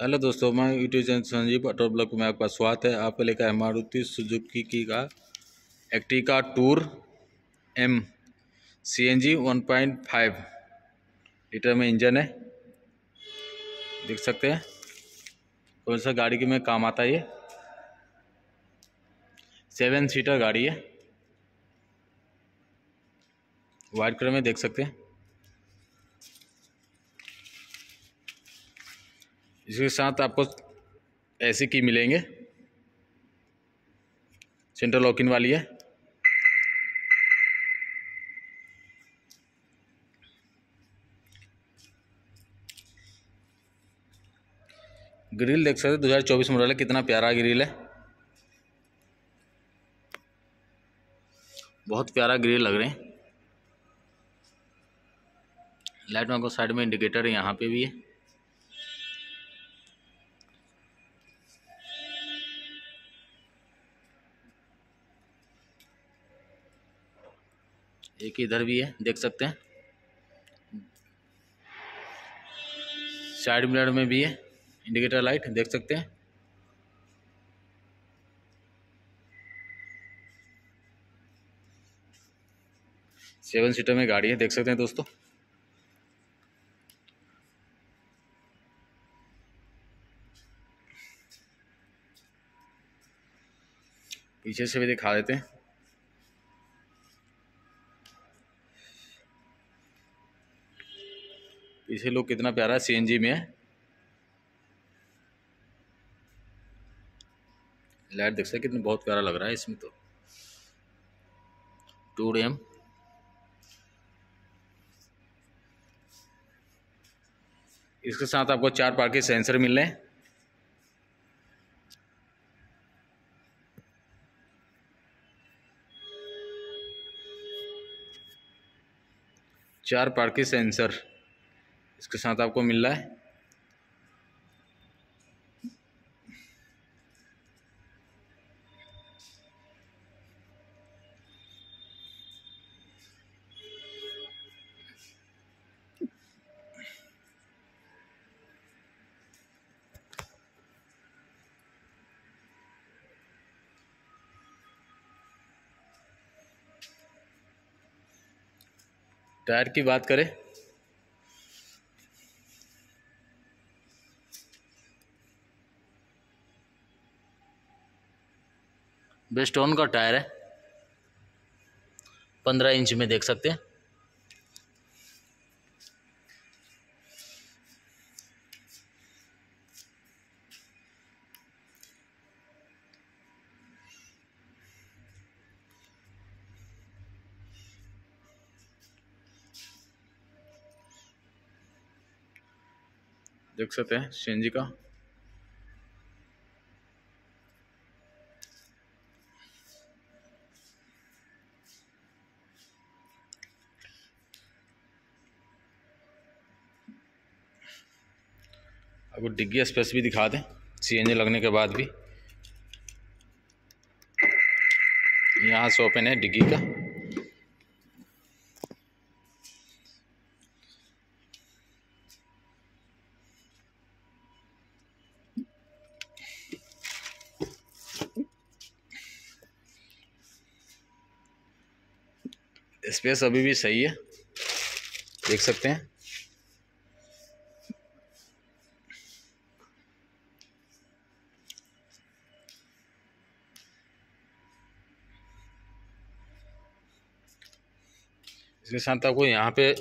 Hello दोस्तों, मैं YouTube channel Sanjeev auto blog में आपका स्वागत है। आपको लेकर मारुति सुजुकी की का Ertiga tour M C N G one point five. Litre में इंजन है। देख सकते हैं, कौन सा गाड़ी के में काम आता है ये? सेवन सीटर गाड़ी है। वाइट कलर में देख सकते हैं। इसके साथ आपको ऐसी की मिलेंगे। सेंट्रल लॉकिन वाली है। ग्रिल देख सकते दो हज़ार चौबीस मॉडल है, कितना प्यारा ग्रिल है। बहुत प्यारा ग्रिल लग रहे हैं। लाइट में आपको साइड में इंडिकेटर यहाँ पे भी है। एक इधर भी है, देख सकते हैं। साइड मिरर में भी है, इंडिकेटर लाइट, देख सकते हैं। सेवन सीटर में गाड़ी है, देख सकते हैं दोस्तों। पीछे से भी दिखा देते हैं। पीछे लोग कितना प्यारा है सीएनजी में है। लाइट देख सकते कितना बहुत प्यारा लग रहा है इसमें तो। टू एम इसके साथ आपको चार पार्क के सेंसर मिल रहे हैं। चार पार्क के सेंसर इसके साथ आपको मिल रहा है। टायर की बात करें बेस्टोन का टायर है। पंद्रह इंच में देख सकते हैं। देख सकते हैं सीएनजी का। आपको डिग्गी स्पेस भी दिखा दें सीएनजी लगने के बाद भी। यहाँ से ओपन है डिग्गी का। स्पेस अभी भी सही है, देख सकते हैं। इसके साथ आपको यहाँ पे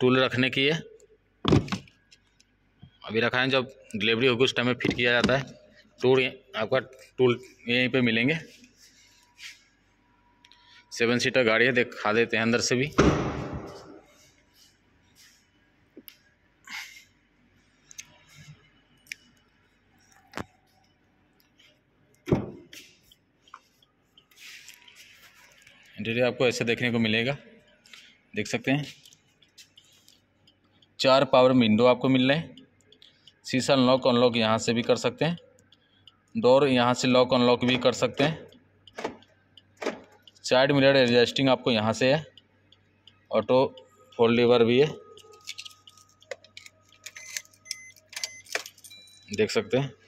टूल रखने की है। अभी रखा है, जब डिलीवरी होगी उस टाइम में फिट किया जाता है। टूल आपका टूल यहीं पे मिलेंगे। सेवन सीटर गाड़ी है, दिखा देते हैं अंदर से भी। इंटीरियर आपको ऐसे देखने को मिलेगा, देख सकते हैं। चार पावर विंडो आपको मिल रहे हैं। शीशा लॉक अनलॉक यहाँ से भी कर सकते हैं। डोर यहाँ से लॉक अनलॉक भी कर सकते हैं। साइड मिरर एडजस्टिंग आपको यहाँ से है। ऑटो फोल्डेवर भी है। देख सकते हैं।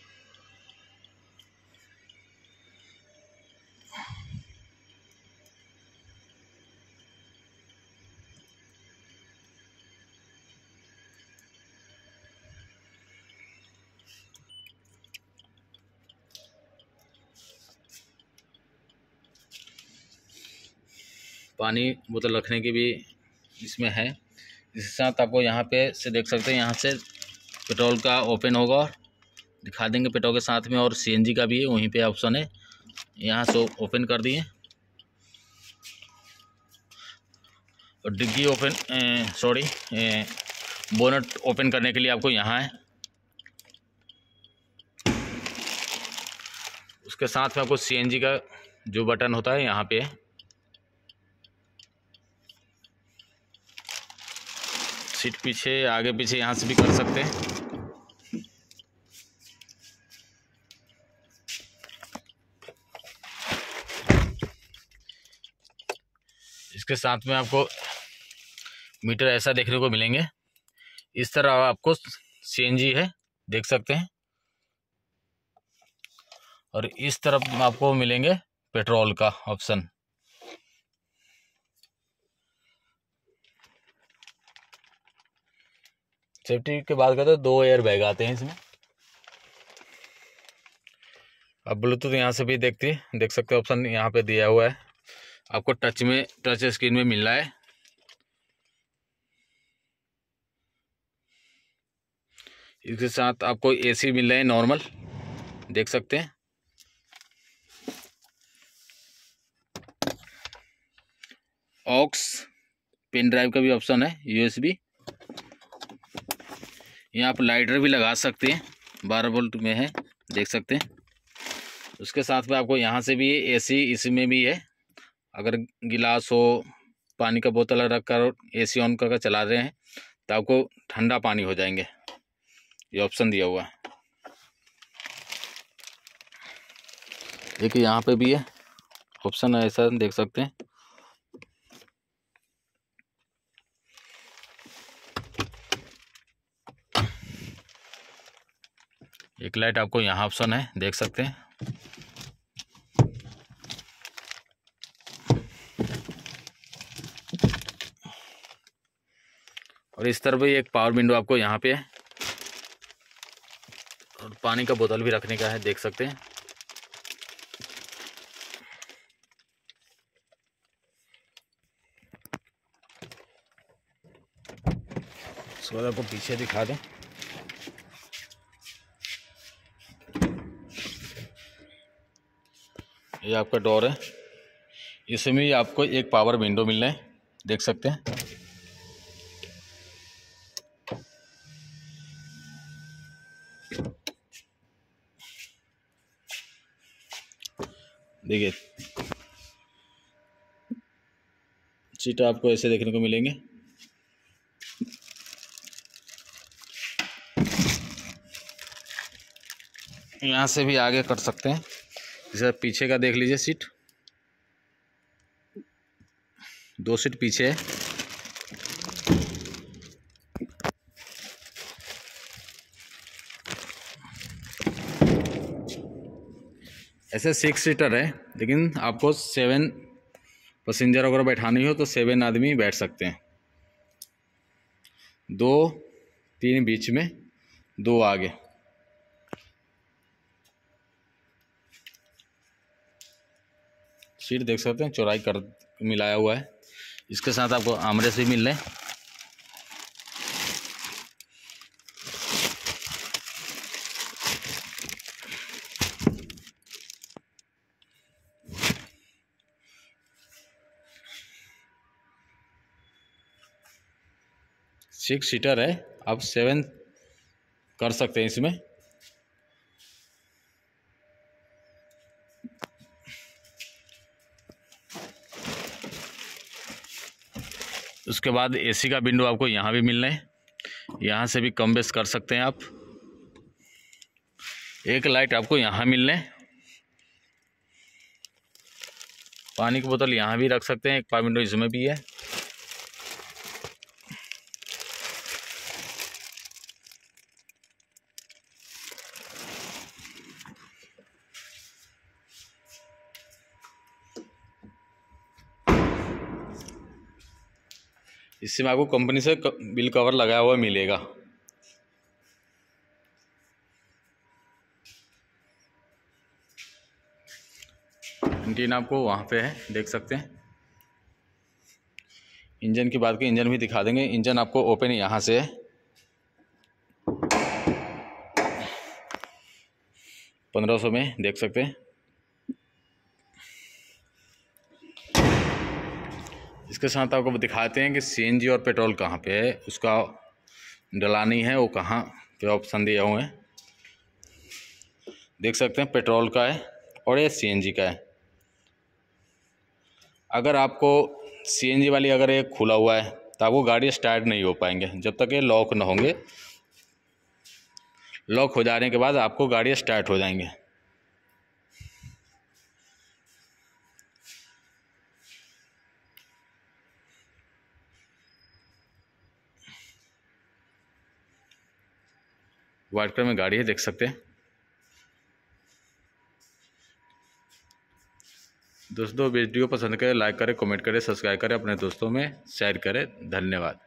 पानी बोतल रखने की भी इसमें है। इसके साथ आपको यहाँ पे से देख सकते हैं, यहाँ से पेट्रोल का ओपन होगा दिखा देंगे पेट्रोल के साथ में और सीएनजी का भी है वहीं पे ऑप्शन है। यहाँ से ओपन कर दिए। और डिग्गी ओपन सॉरी बोनट ओपन करने के लिए आपको यहाँ है। उसके साथ में आपको सीएनजी का जो बटन होता है, यहाँ पे है सीट पीछे, आगे पीछे यहाँ से भी कर सकते हैं। इसके साथ में आपको मीटर ऐसा देखने को मिलेंगे। इस तरह आपको सीएनजी है, देख सकते हैं। और इस तरफ़ आपको मिलेंगे पेट्रोल का ऑप्शन। सेफ्टी के बात करते हैं दो एयर बैग आते हैं इसमें। अब ब्लूटूथ यहाँ से भी देखते देख सकते हैं ऑप्शन यहाँ पे दिया हुआ है। आपको टच में टच स्क्रीन में मिल रहा है। इसके साथ आपको एसी मिल रहा है नॉर्मल देख सकते हैं। ऑक्स पेन ड्राइव का भी ऑप्शन है यूएसबी यहाँ आप लाइटर भी लगा सकते हैं, बारह वोल्ट में है, देख सकते हैं। उसके साथ में आपको यहाँ से भी एसी इसमें भी है। अगर गिलास हो, पानी का बोतल रख कर ए सी ऑन करके चला रहे हैं तो आपको ठंडा पानी हो जाएँगे। ये ऑप्शन दिया हुआ है। देखिए, यहाँ पे भी है। ऑप्शन ऐसा देख सकते हैं। एक लाइट आपको यहाँ ऑप्शन है, देख सकते हैं। और इस तरफ़ भी एक पावर विंडो आपको यहाँ पे है। और पानी का बोतल भी रखने का है, देख सकते हैं। उसके बाद आपको पीछे दिखा दें। ये आपका डोर है। इसमें आपको एक पावर विंडो मिल रहा है। देख सकते हैं। देखिए। सीट आपको ऐसे देखने को मिलेंगे। यहाँ से भी आगे कर सकते हैं। जैसे पीछे का देख लीजिए सीट। दो सीट पीछे है। ऐसे सिक्स सीटर है, लेकिन आपको सेवन पैसेंजर अगर बैठानी हो तो सेवन आदमी बैठ सकते हैं। दो, तीन बीच में, दो आगे। सीट देख सकते हैं, चौराई कर मिलाया हुआ है। इसके साथ आपको आमरेस भी मिल रहे हैं सिक्स सीटर है, आप सेवन कर सकते हैं इसमें। उसके बाद एसी का विंडो आपको यहाँ भी मिलना है। यहाँ से भी कम बेस कर सकते हैं आप। एक लाइट आपको यहाँ मिलना है। पानी की बोतल यहाँ भी रख सकते हैं। एक पावर विंडो इसमें भी है। इससे में आपको कंपनी से बिल कवर लगाया हुआ मिलेगा। इंजन आपको वहाँ पे है, देख सकते हैं। इंजन की बात की, इंजन भी दिखा देंगे। इंजन आपको ओपन यहाँ से है। पंद्रह सौ में, देख सकते हैं। इसके साथ आपको दिखाते हैं कि सीएनजी और पेट्रोल कहाँ पे है, उसका डलानी है, वो कहाँ पे ऑप्शन दिए हुए हैं। देख सकते हैं, पेट्रोल का है और ये सीएनजी का है। अगर आपको सीएनजी वाली अगर ये खुला हुआ है तो आपको गाड़ी स्टार्ट नहीं हो पाएँगे, जब तक ये लॉक ना होंगे। लॉक हो जाने के बाद आपको गाड़ी स्टार्ट हो जाएँगे। वाइट कलर में गाड़ी है, देख सकते हैं। दोस्तों, वीडियो पसंद करें, लाइक करें, कमेंट करें, सब्सक्राइब करें, अपने दोस्तों में शेयर करें। धन्यवाद।